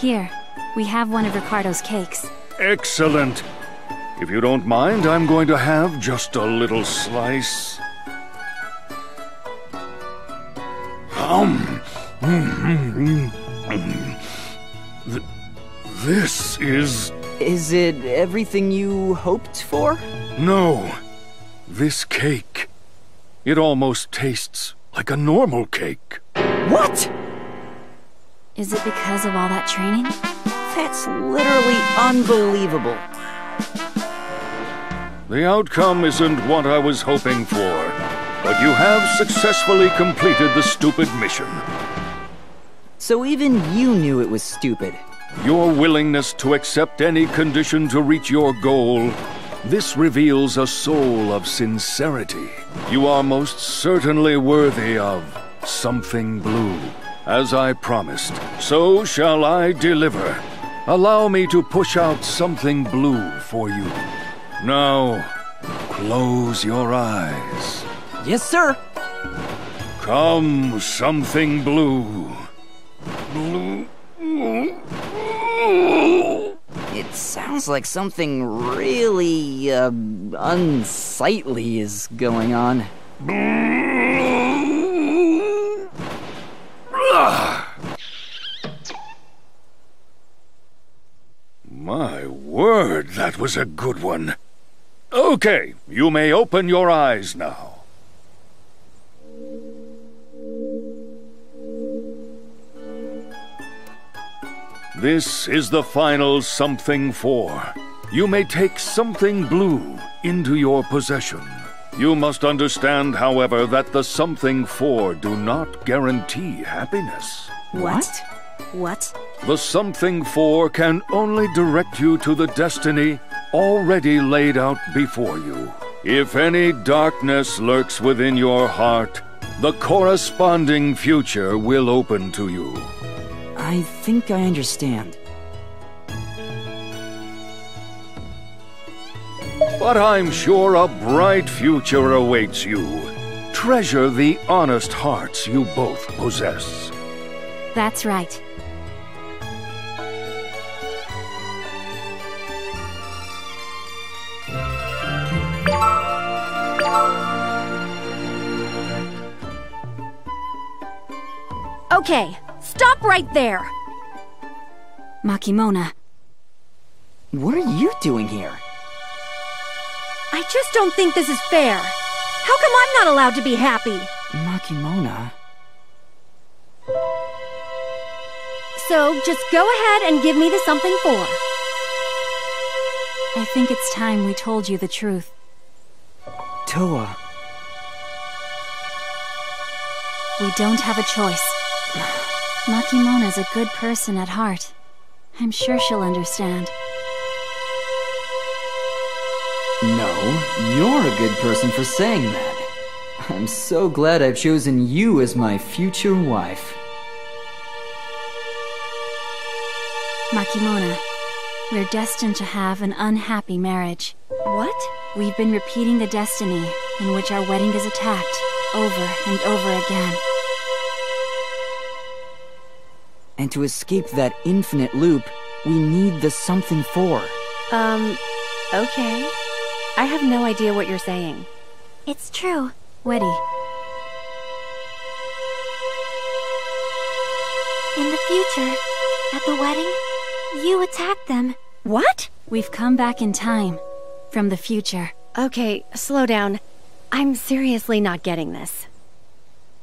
Here, we have one of Ricardo's cakes. Excellent. If you don't mind, I'm going to have just a little slice. Um. Hmm, hmm, hmm, Th- This is. Is it everything you hoped for? No. This cake. It almost tastes like a normal cake. What? Is it because of all that training? That's literally unbelievable. The outcome isn't what I was hoping for, but you have successfully completed the stupid mission. So even you knew it was stupid. Your willingness to accept any condition to reach your goal, this reveals a soul of sincerity. You are most certainly worthy of something blue. As I promised, so shall I deliver. Allow me to push out something blue for you. Now, close your eyes. Yes, sir. Come, something blue. Blue. It sounds like something really, uh, unsightly is going on. My word, that was a good one. Okay, you may open your eyes now. This is the final something four. You may take something blue into your possession. You must understand, however, that the something four do not guarantee happiness. What? What? The something four can only direct you to the destiny already laid out before you. If any darkness lurks within your heart, the corresponding future will open to you. I think I understand. But I'm sure a bright future awaits you. Treasure the honest hearts you both possess. That's right. Okay, stop right there! Makimona, What are you doing here? I just don't think this is fair. How come I'm not allowed to be happy? Makimona? So just go ahead and give me the something four. I think it's time we told you the truth. Towa, We don't have a choice. Makimona's a good person at heart. I'm sure she'll understand. no, you're a good person for saying that. I'm so glad I've chosen you as my future wife. Makimona, we're destined to have an unhappy marriage. What? We've been repeating the destiny in which our wedding is attacked over and over again. And to escape that infinite loop, we need the something four. Um, okay. I have no idea what you're saying. It's true. Weddy, In the future, at the wedding, you attacked them. What? we've come back in time. From the future. Okay, slow down. I'm seriously not getting this.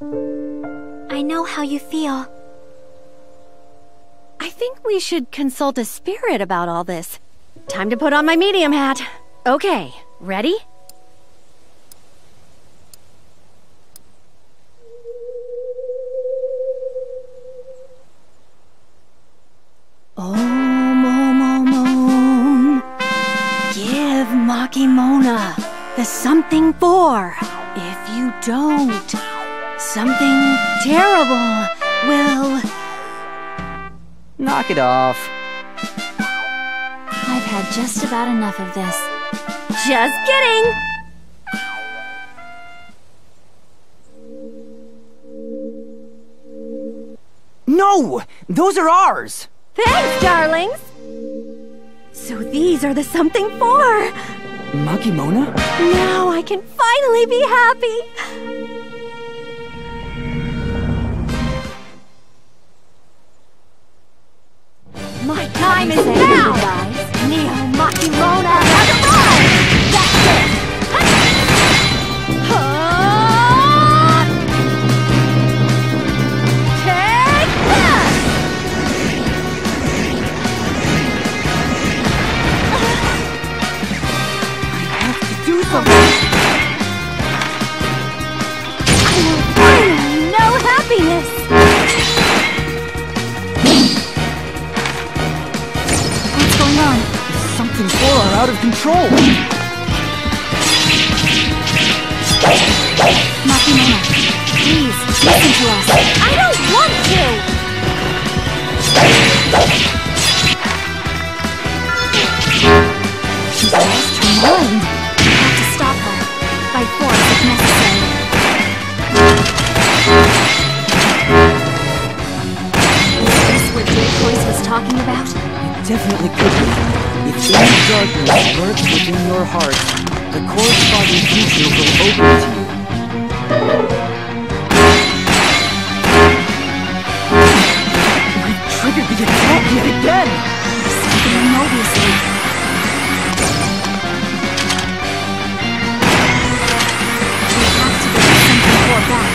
I know how you feel. I think we should consult a spirit about all this. Time to put on my medium hat. Okay, ready? Om, om, om, om. Give Makimona the something four. If you don't, something terrible will. Knock it off. I've had just about enough of this. Just kidding! No! Those are ours! Thanks, darlings! So these are the something four! Makimona? Now I can finally be happy! Time is now! Neo Makimona Something four are out of control! Makimona, please, listen to us. I don't want to! She's lost her mind! We have to stop her. By force if necessary. Is this what Dracois was talking about? Definitely could be. If inner darkness lurks within your heart, the corresponding future will open to you. We've triggered the attack yet again! Speaking Mobiusly. We have to get something four back.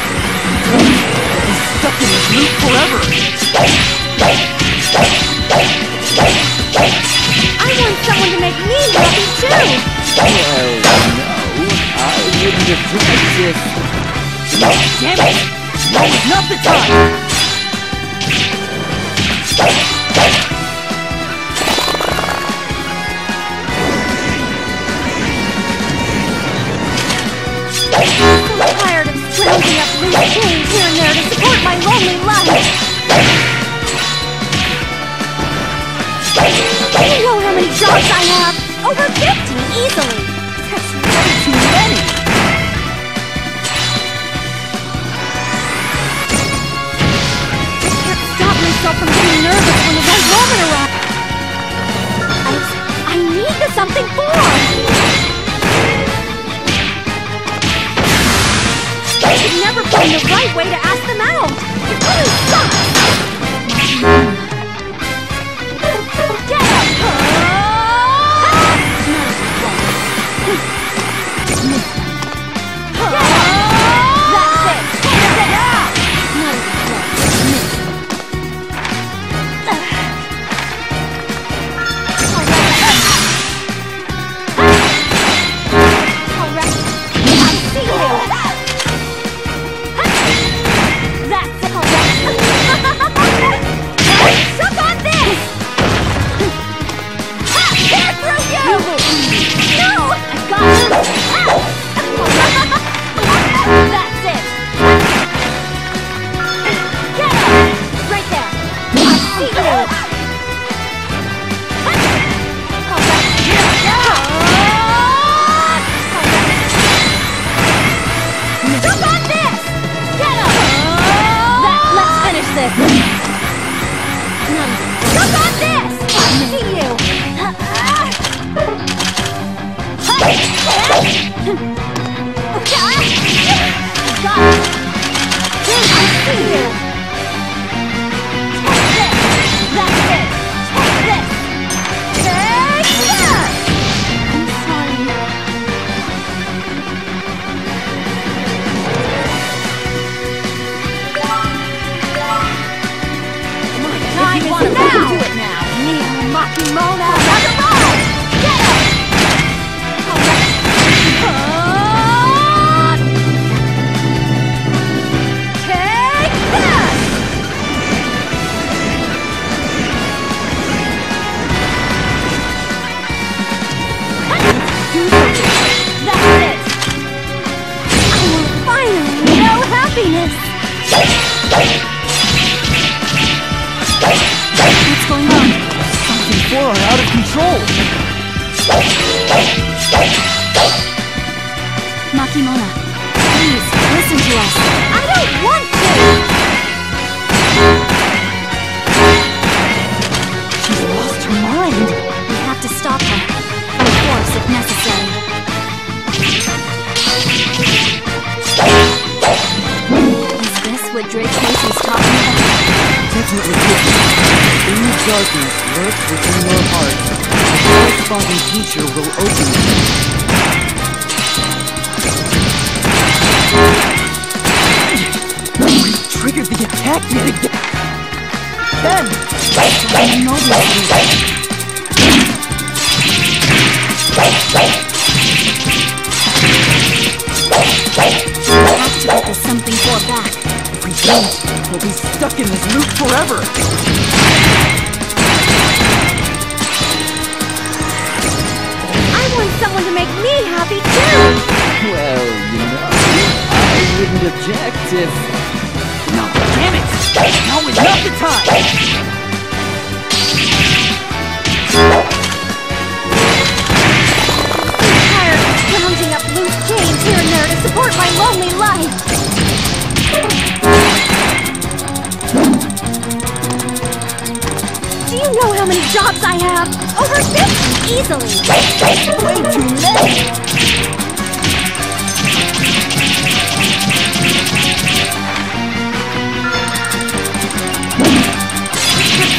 He's stuck in this loop forever! Over 50 easily! That's way too many! I can't stop myself from getting nervous when the right moment arrives! I, I need the something four! I could never find the right way to ask them out! This! Jump on this! See you! darkness lurks within your heart. A corresponding future will open. Triggered the attack yet again. Ken! Mobius have to get the something four back. If we don't, we'll be stuck in this loop forever. Happy too! Well, you know, I wouldn't object if... No, damn it! Now is not the time! I have? Over six? Easily! Way too many!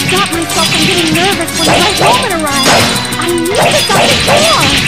Stop myself from getting nervous when my moment arrives! I need the something more!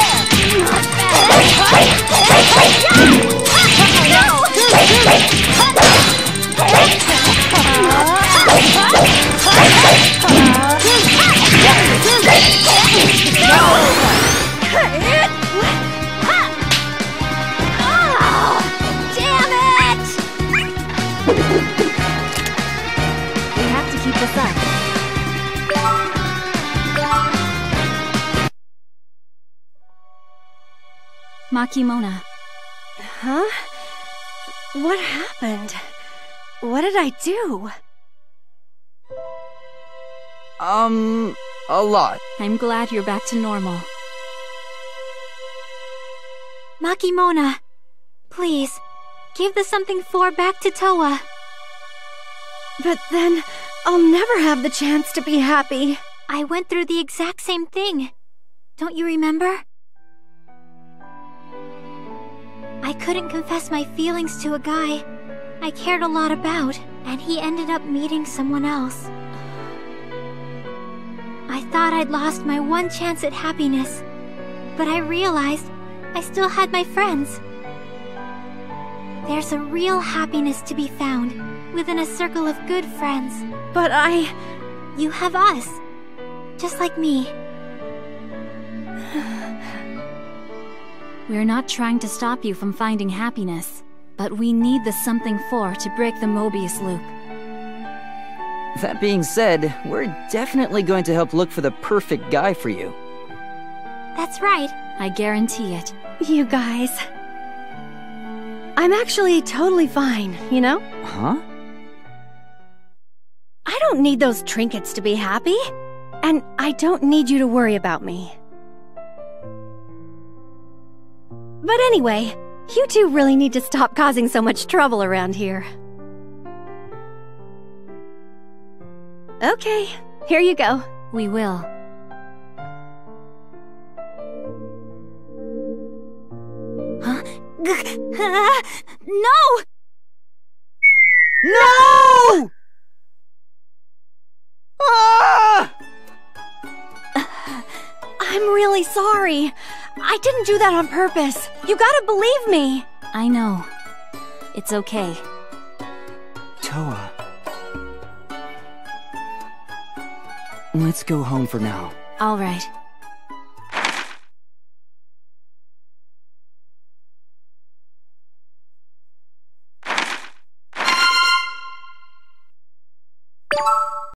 Damn Makimona, Huh? What happened? What did I do? Um, a lot. I'm glad you're back to normal. Makimona, please, give the something four back to Towa. But then, I'll never have the chance to be happy. I went through the exact same thing. Don't you remember? I couldn't confess my feelings to a guy I cared a lot about, and he ended up meeting someone else. I thought I'd lost my one chance at happiness, but I realized I still had my friends. There's a real happiness to be found within a circle of good friends. But I. You have us, just like me. We're not trying to stop you from finding happiness, but we need the something four to break the Mobius loop. That being said, we're definitely going to help look for the perfect guy for you. That's right. I guarantee it. You guys. I'm actually totally fine, you know? Huh? I don't need those trinkets to be happy. And I don't need you to worry about me. But anyway, you two really need to stop causing so much trouble around here. Okay, here you go. We will. Huh? no! No! Ah! I'm really sorry. I didn't do that on purpose. You gotta believe me. I know. It's okay. Towa. Let's go home for now. All right.